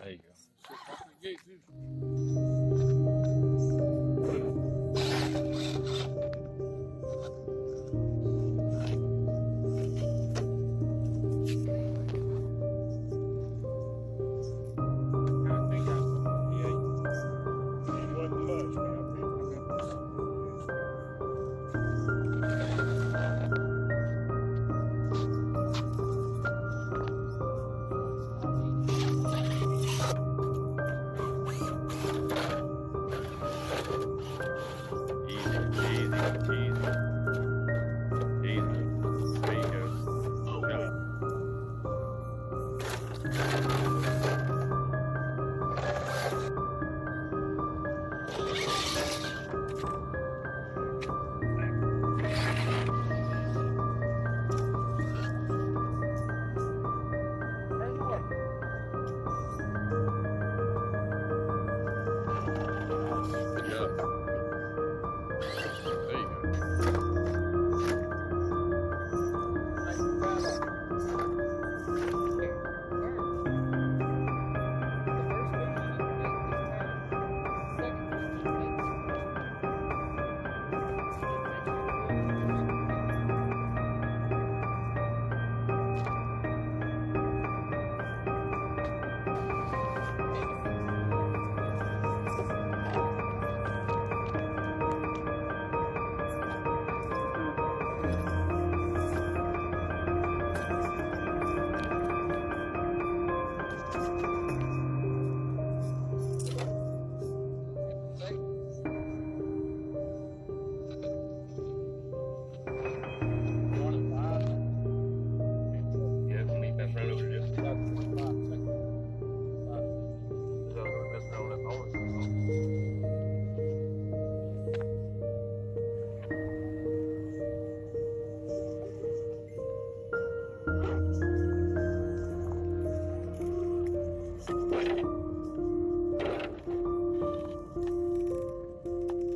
There you go.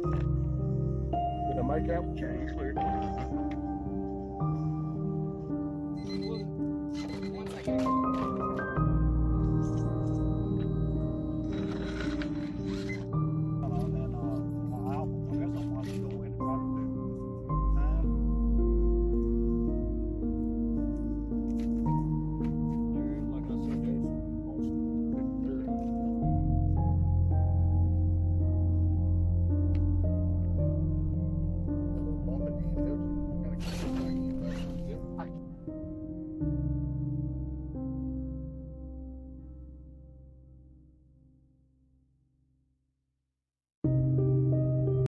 Did the mic out? Change, clear.